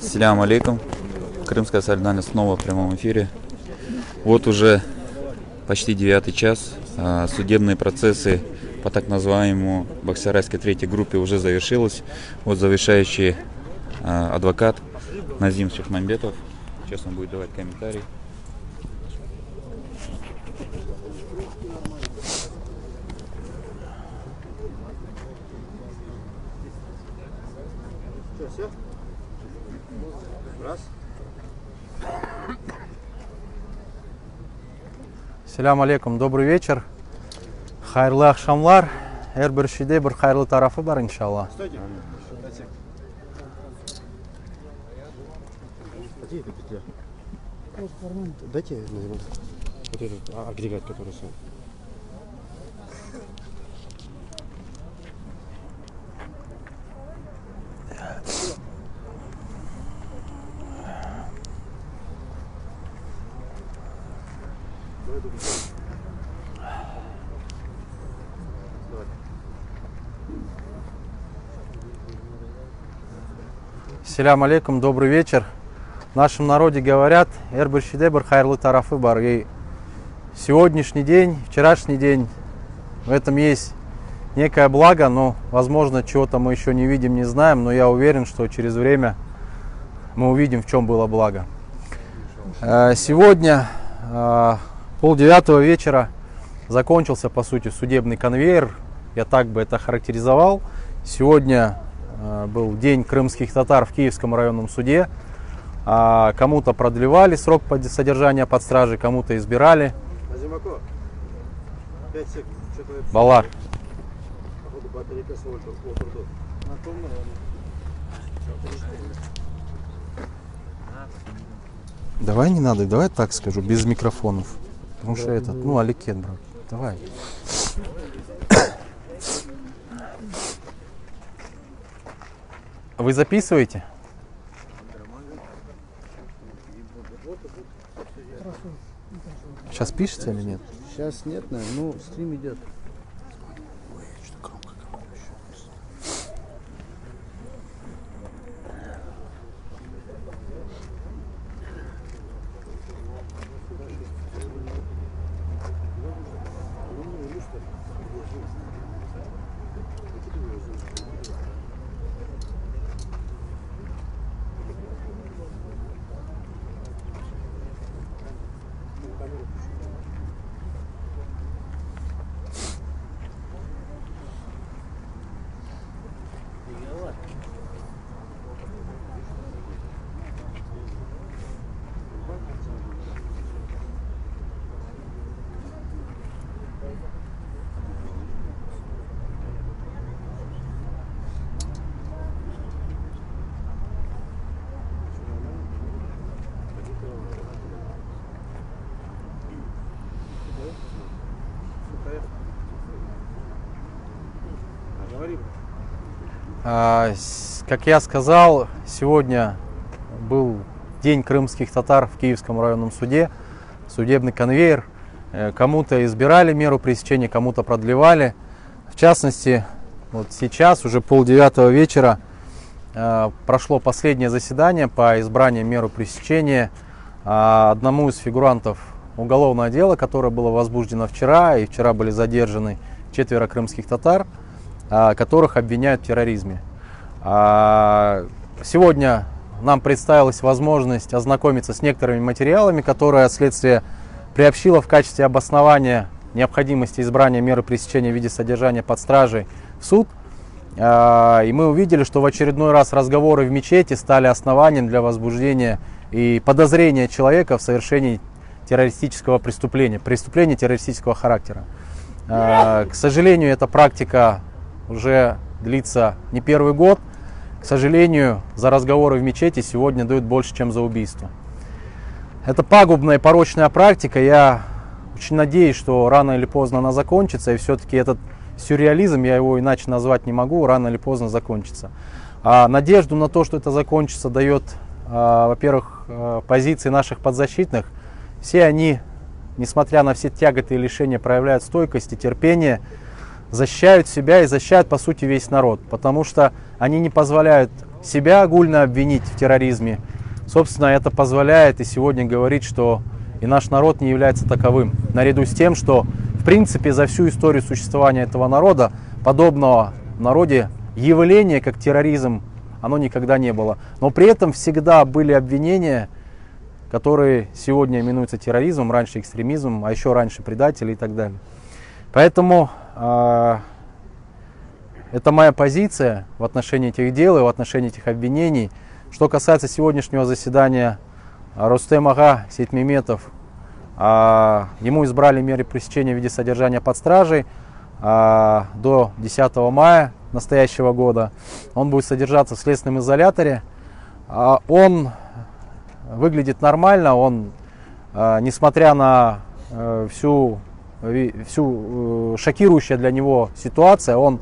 Салям алейкум. Крымская солидарность снова в прямом эфире. Вот уже почти девятый час. А, судебные процессы по так называемому Бахсарайской третьей группе уже завершилось. Вот завершающий а, адвокат Назим Шахмамбетов. Сейчас он будет давать комментарий. Селям алейкум, добрый вечер. Хайрлы акшамлар. Эр бір шиде бір хайрлы тарафы бар, иншалла. Стойте. Где эта петля? Дайте на минуту. Вот этот агрегат, который сам. Селям алейкум, добрый вечер. В нашем народе говорят, эр бір шиде бір хайрлы тарафы бар. И сегодняшний день, вчерашний день, в этом есть некое благо, но, возможно, чего-то мы еще не видим, не знаем, но я уверен, что через время мы увидим, в чем было благо. Э, Сегодня, э, полдевятого вечера, закончился, по сути, судебный конвейер. Я так бы это характеризовал. Сегодня был день крымских татар в Киевском районном суде. А, Кому-то продлевали срок содержания под стражей, кому-то избирали. Азимако. 5 секунд. Балар. Давай не надо, давай так скажу, без микрофонов. Потому что этот, ну, Аликен, брат, давай. Вы записываете? Сейчас пишется или нет? Сейчас нет, наверное. Ну, стрим идет. А, говори. А, с- Как я сказал, сегодня был День крымских татар в Киевском районном суде, судебный конвейер. Э, Кому-то избирали меру пресечения, кому-то продлевали. В частности, вот сейчас, уже полдевятого вечера, э, прошло последнее заседание по избранию меры пресечения а, одному из фигурантов уголовного дела, которое было возбуждено вчера, и вчера были задержаны четверо крымских татар, а, которых обвиняют в терроризме. А, Сегодня нам представилась возможность ознакомиться с некоторыми материалами, которые следствие приобщило в качестве обоснования необходимости избрания меры пресечения в виде содержания под стражей в суд. А, И мы увидели, что в очередной раз разговоры в мечети стали основанием для возбуждения и подозрения человека в совершении террористического преступления, преступления террористического характера. А, К сожалению, эта практика уже длится не первый год. К сожалению, за разговоры в мечети сегодня дают больше, чем за убийство. Это пагубная порочная практика. Я очень надеюсь, что рано или поздно она закончится. И все-таки этот сюрреализм, я его иначе назвать не могу, рано или поздно закончится. А надежду на то, что это закончится, дает, а, во-первых, а, позиции наших подзащитных. Все они, несмотря на все тяготы и лишения, проявляют стойкость и терпение, защищают себя и защищают, по сути, весь народ. Потому что они не позволяют себя огульно обвинить в терроризме. Собственно, это позволяет и сегодня говорить, что и наш народ не является таковым. Наряду с тем, что в принципе за всю историю существования этого народа подобного в народе явления, как терроризм, оно никогда не было. Но при этом всегда были обвинения, которые сегодня именуются терроризмом, раньше экстремизмом, а еще раньше предатели и так далее. Поэтому это моя позиция в отношении этих дел и в отношении этих обвинений. Что касается сегодняшнего заседания Рустем Ага Сетмеметов, э, ему избрали меры пресечения в виде содержания под стражей до 10 мая настоящего года. Он будет содержаться в следственном изоляторе. Он выглядит нормально, он, несмотря на э, всю, всю э, шокирующую для него ситуацию, он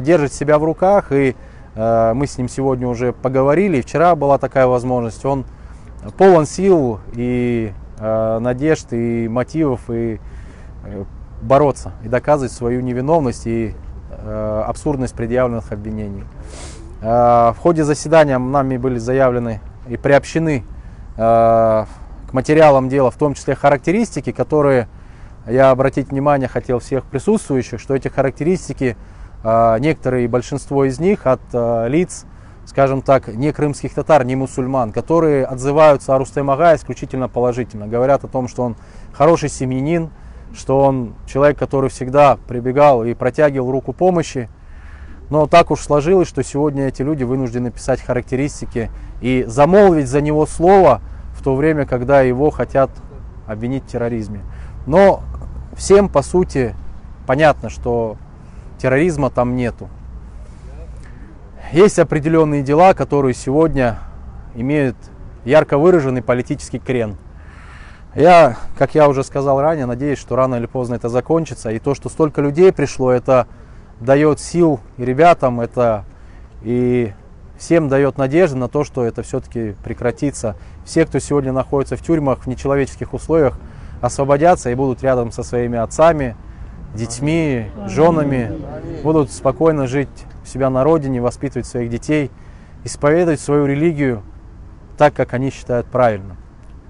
держит себя в руках, и мы с ним сегодня уже поговорили, вчера была такая возможность, он полон сил и надежд, и мотивов, и бороться, и доказывать свою невиновность и абсурдность предъявленных обвинений. В ходе заседания нами были заявлены и приобщены э, к материалам дела, в том числе характеристики, которые я обратить внимание хотел всех присутствующих, что эти характеристики, э, некоторые и большинство из них от э, лиц, скажем так, не крымских татар, не мусульман, которые отзываются о Рустем Ага исключительно положительно. Говорят о том, что он хороший семьянин, что он человек, который всегда прибегал и протягивал руку помощи, но так уж сложилось, что сегодня эти люди вынуждены писать характеристики и замолвить за него слово в то время, когда его хотят обвинить в терроризме. Но всем, по сути, понятно, что терроризма там нету. Есть определенные дела, которые сегодня имеют ярко выраженный политический крен. Я, как я уже сказал ранее, надеюсь, что рано или поздно это закончится. И то, что столько людей пришло, это дает сил и ребятам, это и всем дает надежды на то, что это все-таки прекратится. Все, кто сегодня находится в тюрьмах в нечеловеческих условиях, освободятся и будут рядом со своими отцами, детьми, женами, будут спокойно жить у себя на родине, воспитывать своих детей, исповедовать свою религию так, как они считают правильно.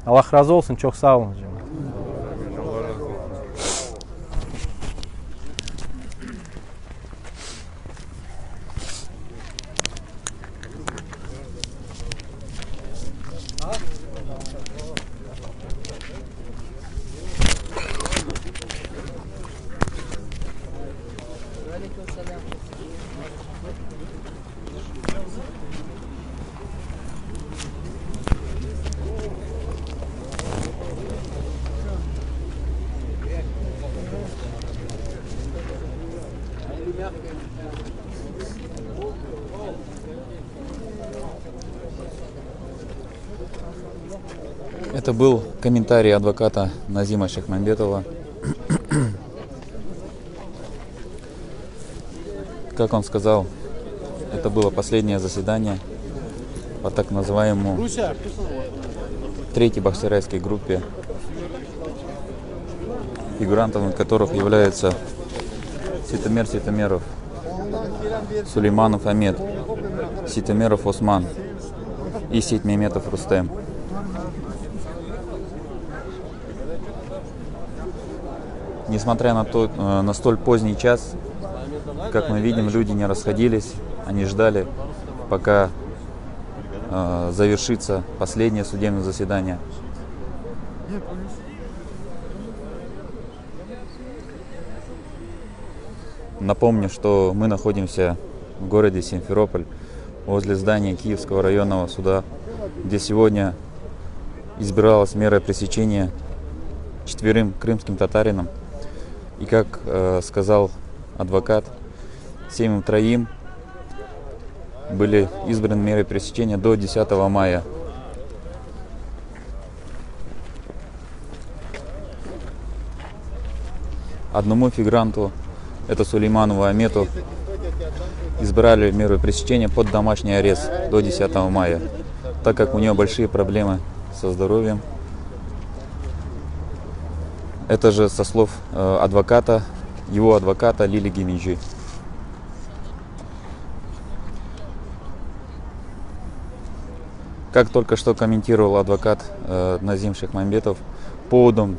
Аллах разол, сынчок саун. Это был комментарий адвоката Назима Шахмамбетова. Как он сказал, это было последнее заседание по так называемому третьей боксерской группе, фигурантами которых являются Ситомер Ситомеров, Сулейманов Амед, Ситомеров Осман и Ситмеметов Рустем. Несмотря на, то, э, на столь поздний час, как мы видим, люди не расходились, они ждали, пока э, завершится последнее судебное заседание. Напомню, что мы находимся в городе Симферополь, возле здания Киевского районного суда, где сегодня избиралась мера пресечения четверым крымским татаринам. И как э, сказал адвокат, всем троим были избраны меры пресечения до 10 мая. Одному фигранту, это Сулейманову Амету, избрали меру пресечения под домашний арест до 10 мая, так как у него большие проблемы со здоровьем. Это же со слов э, адвоката, его адвоката Лили Гемиджи. Как только что комментировал адвокат э, Назим Шахмамбетов, поводом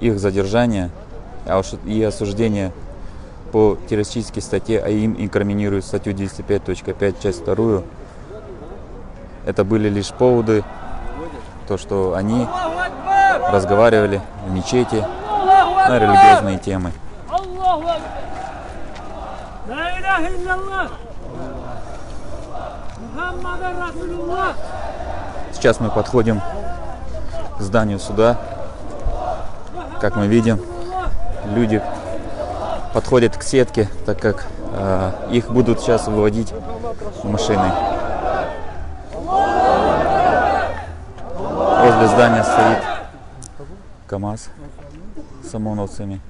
их задержания а и осуждения по террористической статье, а им инкриминируют статью 95.5, часть 2, это были лишь поводы, то, что они разговаривали в мечети на религиозные темы. Аллаху Сейчас мы подходим к зданию суда. Как мы видим, люди подходят к сетке, так как э, их будут сейчас выводить машины. Возле здания стоит КАМАЗ с ОМОНовцами.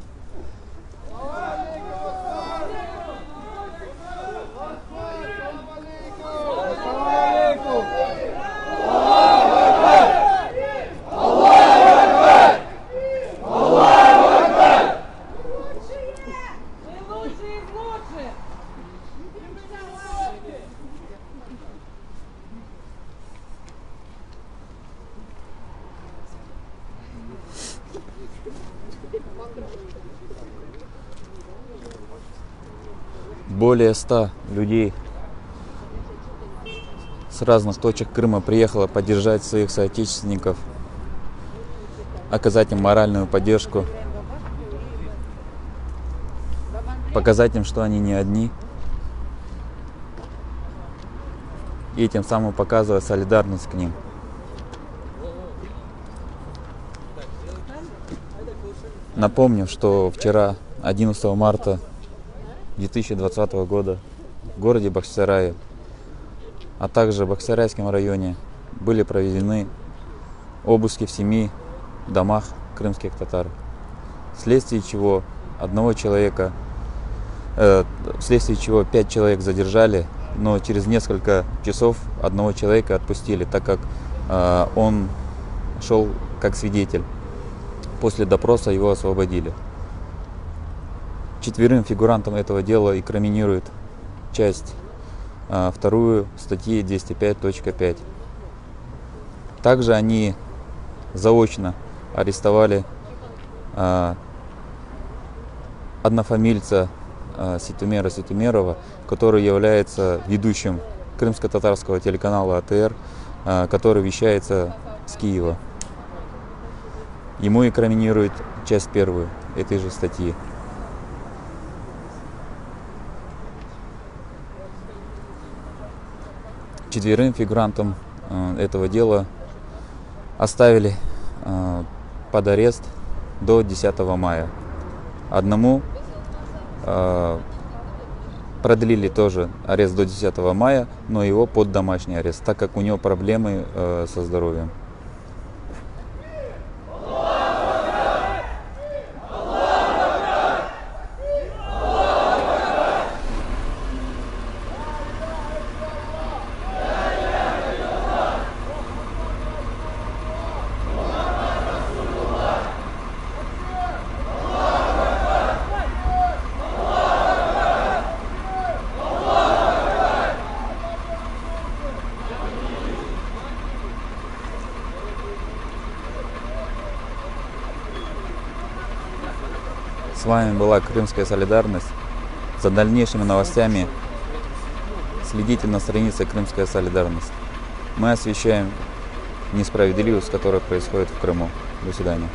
Более ста людей с разных точек Крыма приехало поддержать своих соотечественников, оказать им моральную поддержку, показать им, что они не одни, и тем самым показывая солидарность к ним. Напомню, что вчера, 11 марта 2020 года, в городе Бахчисарае, а также в Бахчисарайском районе были проведены обыски в семи домах крымских татар, вследствие чего одного человека, э, вследствие чего пять человек задержали, но через несколько часов одного человека отпустили, так как э, он шел как свидетель. После допроса его освободили. Четверым фигурантам этого дела инкриминирует часть а, вторую статьи 205.5. Также они заочно арестовали а, однофамильца а, Ситумера Ситумерова, который является ведущим крымско-татарского телеканала АТР, а, который вещается с Киева. Ему инкриминирует часть первую этой же статьи. Четверым фигурантам э, этого дела оставили э, под арест до 10 мая. Одному э, продлили тоже арест до 10 мая, но его под домашний арест, так как у него проблемы со здоровьем. С вами была Крымская солидарность. За дальнейшими новостями следите на странице Крымская солидарность. Мы освещаем несправедливость, которая происходит в Крыму. До свидания.